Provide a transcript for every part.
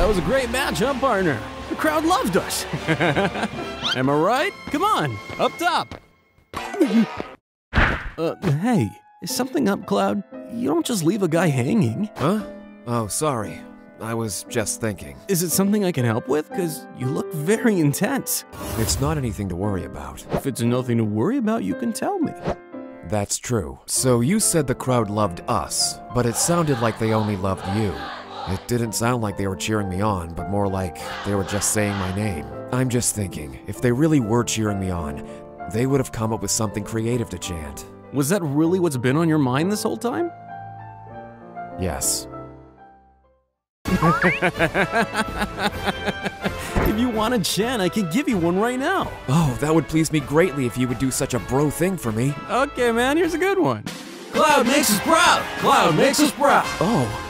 That was a great match, huh, partner? The crowd loved us. Am I right? Come on, up top. uh, hey, is something up, Cloud? You don't just leave a guy hanging. Huh? Oh, sorry. I was just thinking. Is it something I can help with? Because you look very intense. It's not anything to worry about. If it's nothing to worry about, you can tell me. That's true. So you said the crowd loved us, but it sounded like they only loved you. It didn't sound like they were cheering me on, but more like they were just saying my name. I'm just thinking, if they really were cheering me on, they would have come up with something creative to chant. Was that really what's been on your mind this whole time? Yes. if you want a chant, I can give you one right now. Oh, that would please me greatly if you would do such a bro thing for me. Okay, man, here's a good one. Cloud makes us proud. Cloud makes us proud. Oh, th- that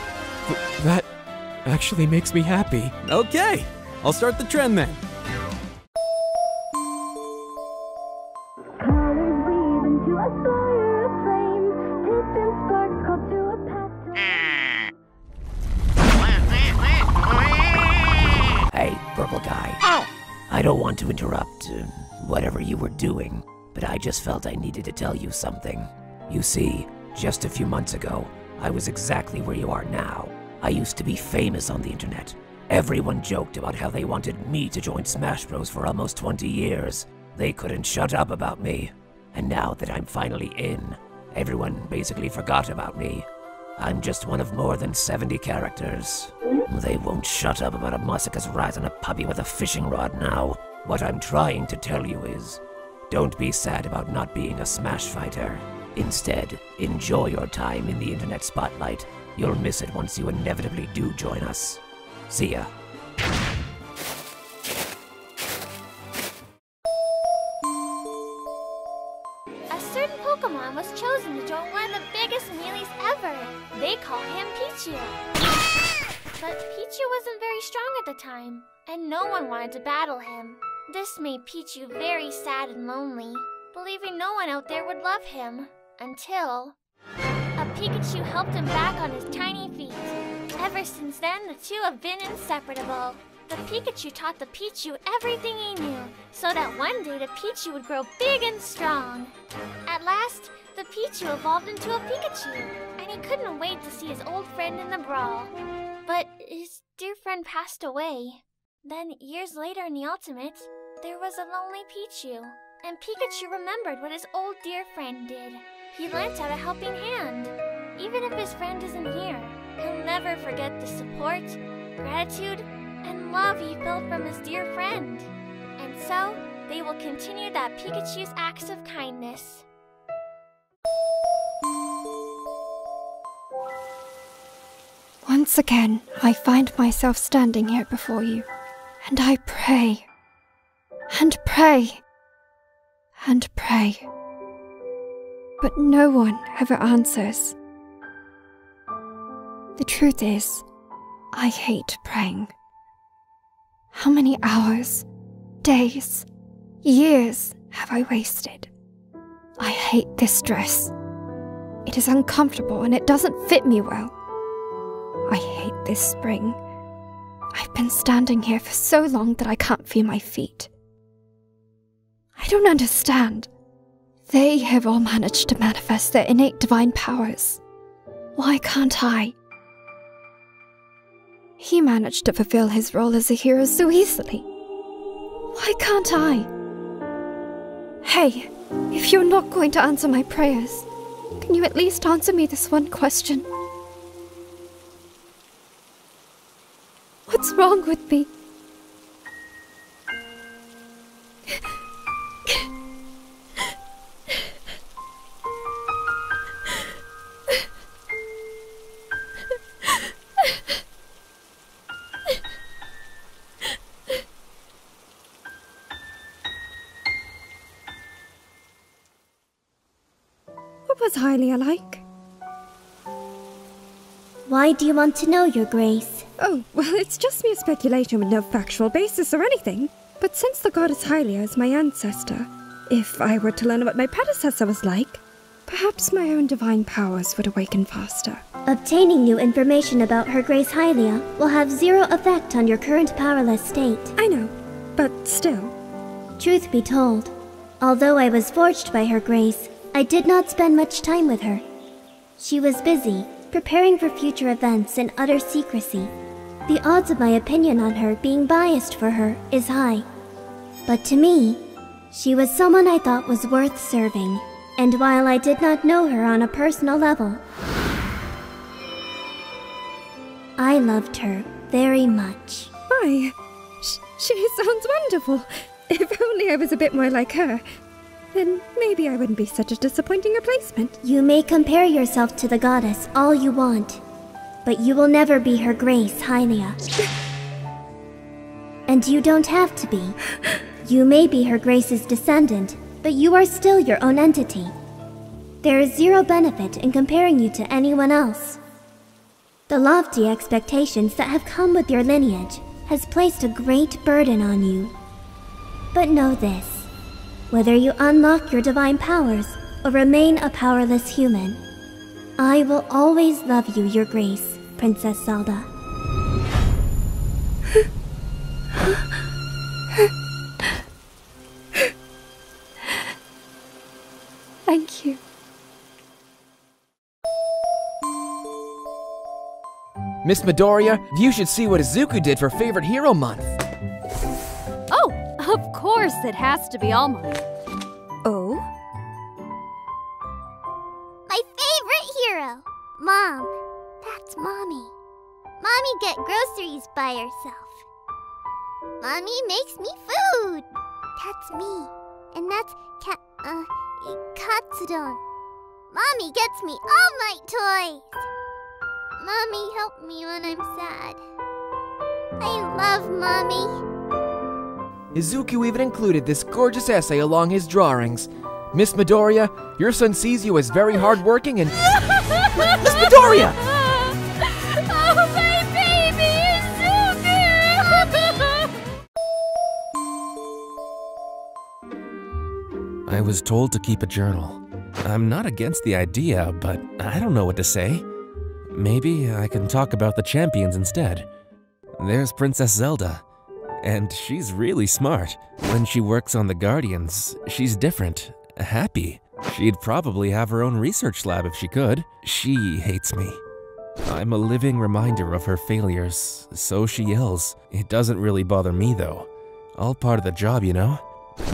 actually makes me happy. Okay, I'll start the trend then. Colors weave into a fire of flame. Distant sparks call to a path to Hey, purple guy. Oh! I don't want to interrupt uh, whatever you were doing, but I just felt I needed to tell you something. You see, just a few months ago, I was exactly where you are now. I used to be famous on the internet. Everyone joked about how they wanted me to join Smash Bros. for almost 20 years. They couldn't shut up about me. And now that I'm finally in, everyone basically forgot about me. I'm just one of more than 70 characters. They won't shut up about a Massacre's rise on a puppy with a fishing rod now. What I'm trying to tell you is don't be sad about not being a Smash fighter. Instead, enjoy your time in the internet spotlight. You'll miss it once you inevitably do join us. See ya. A certain Pokemon was chosen to join one of the biggest melees ever. They call him Pichu. But Pichu wasn't very strong at the time, and no one wanted to battle him. This made Pichu very sad and lonely, believing no one out there would love him. Until Pikachu helped him back on his tiny feet. Ever since then, the two have been inseparable. The Pikachu taught the Pichu everything he knew, so that one day the Pichu would grow big and strong. At last, the Pichu evolved into a Pikachu, and he couldn't wait to see his old friend in the brawl. But his dear friend passed away. Then, years later in the Ultimate, there was a lonely Pichu, and Pikachu remembered what his old dear friend did. He lent out a helping hand. Even if his friend isn't here, he'll never forget the support, gratitude, and love he felt from his dear friend. And so, they will continue that Pikachu's acts of kindness. Once again, I find myself standing here before you, and I pray, and pray, and pray. But no one ever answers. The truth is, I hate praying. How many hours, days, years have I wasted? I hate this dress. It is uncomfortable and it doesn't fit me well. I hate this spring. I've been standing here for so long that I can't feel my feet. I don't understand. They have all managed to manifest their innate divine powers. Why can't I? He managed to fulfill his role as a hero so easily. Why can't I? Hey, if you're not going to answer my prayers, can you at least answer me this one question? What's wrong with me? Hylia like? Why do you want to know, Your Grace? Oh, well, it's just mere speculation with no factual basis or anything. But since the goddess Hylia is my ancestor, if I were to learn what my predecessor was like, Perhaps my own divine powers would awaken faster. Obtaining new information about Her Grace Hylia will have zero effect on your current powerless state. I know, but still. Truth be told, although I was forged by Her Grace, I did not spend much time with her. She was busy, preparing for future events in utter secrecy. The odds of my opinion on her being biased for her is high. But to me, she was someone I thought was worth serving, and while I did not know her on a personal level, I loved her very much. Why? Sh- she sounds wonderful. If only I was a bit more like her, then maybe I wouldn't be such a disappointing replacement. You may compare yourself to the goddess all you want, but you will never be her grace, Hylia. and you don't have to be. You may be her grace's descendant, but you are still your own entity. There is zero benefit in comparing you to anyone else. The lofty expectations that have come with your lineage has placed a great burden on you. But know this. Whether you unlock your divine powers or remain a powerless human, I will always love you, Your Grace, Princess Zelda. Thank you. Miss Midoriya, you should see what Izuku did for Favorite Hero Month. Oh, of course it has to be All Might. Oh? My favorite hero, Mom. That's Mommy. Mommy get groceries by herself. Mommy makes me food. That's me. And that's Ka- uh, Katsudon. Mommy gets me all my toys. Mommy help me when I'm sad. I love Mommy. Izuku even included this gorgeous essay along his drawings. Miss Midoriya, your son sees you as very hardworking and. Miss Midoriya! Oh, my baby Izuku! I was told to keep a journal. I'm not against the idea, but I don't know what to say. Maybe I can talk about the champions instead. There's Princess Zelda, and she's really smart. When she works on the Guardians, she's different, happy. She'd probably have her own research lab if she could. She hates me. I'm a living reminder of her failures, so she yells. It doesn't really bother me though. All part of the job, you know?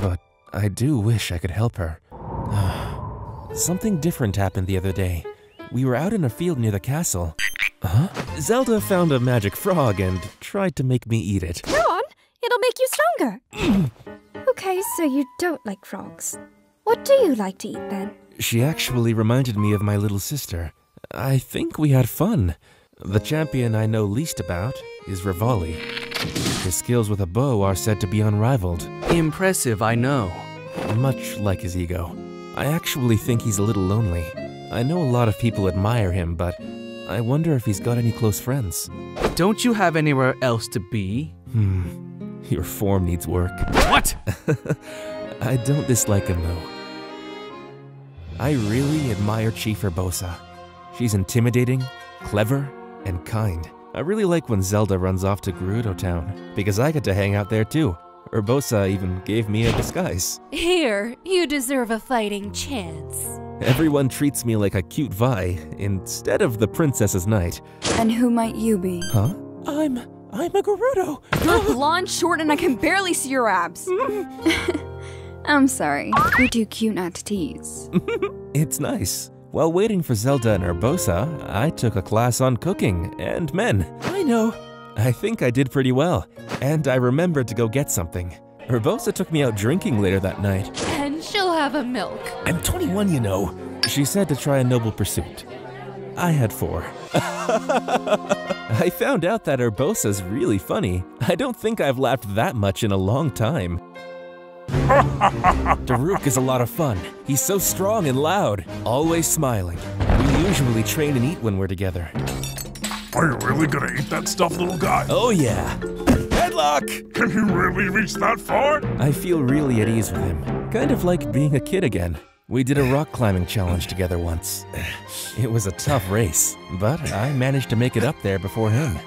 But I do wish I could help her. Something different happened the other day. We were out in a field near the castle. Huh? Zelda found a magic frog and tried to make me eat it. It'll make you stronger. okay, so you don't like frogs. What do you like to eat then? She actually reminded me of my little sister. I think we had fun. The champion I know least about is Revali. His skills with a bow are said to be unrivaled, Impressive, I know. much like his ego. I actually think he's a little lonely. I know a lot of people admire him, but I wonder if he's got any close friends. Don't you have anywhere else to be? Hmm, your form needs work. What? I don't dislike him though. I really admire Chief Urbosa. She's intimidating, clever, and kind. I really like when Zelda runs off to Gerudo Town, because I get to hang out there too. Urbosa even gave me a disguise. Here, you deserve a fighting chance. Everyone treats me like a cute Vi instead of the princess's knight. And who might you be? Huh? I'm I'm a Gerudo. You're blonde, short, and I can barely see your abs. I'm sorry. You're too cute not to tease. It's nice. While waiting for Zelda and Urbosa, I took a class on cooking and men. I know. I think I did pretty well, and I remembered to go get something. Urbosa took me out drinking later that night. And she'll have a milk. I'm 21, you know. She said to try a noble pursuit. I had four. I found out that Urbosa's really funny. I don't think I've laughed that much in a long time. Daruk is a lot of fun. He's so strong and loud, always smiling. We usually train and eat when we're together. Are you really gonna eat that stuff, little guy? Oh yeah. Headlock! Can you really reach that far? I feel really at ease with him. Kind of like being a kid again. We did a rock climbing challenge together once. It was a tough race, but I managed to make it up there before him.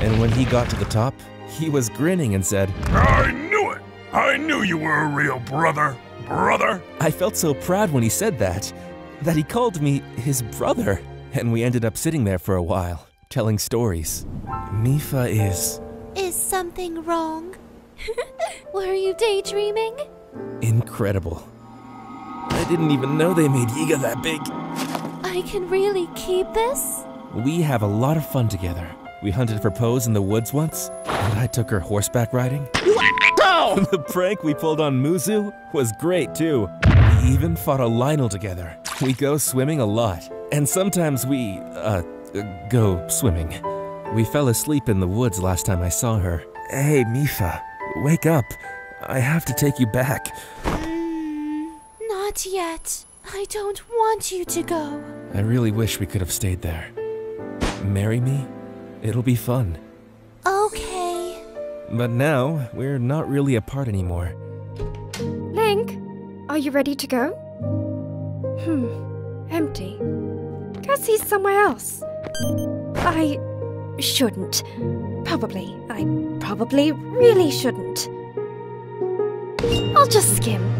And when he got to the top, he was grinning and said, I knew it! I knew you were a real brother. Brother? I felt so proud when he said that, that he called me his brother. And we ended up sitting there for a while, telling stories. Mipha is Is something wrong? Were you daydreaming? incredible. I didn't even know they made Yiga that big. I can really keep this? We have a lot of fun together. We hunted for Pose in the woods once, and I took her horseback riding. the prank we pulled on Muzu was great too. We even fought a Lynel together. We go swimming a lot, and sometimes we, uh, uh, go swimming. We fell asleep in the woods last time I saw her. Hey, Mipha, wake up. I have to take you back. Not yet. I don't want you to go. I really wish we could have stayed there. Marry me? It'll be fun. Okay. But now, we're not really apart anymore. Link, are you ready to go? Hmm, empty. Guess he's somewhere else. I shouldn't. Probably. I probably really shouldn't. I'll just skim.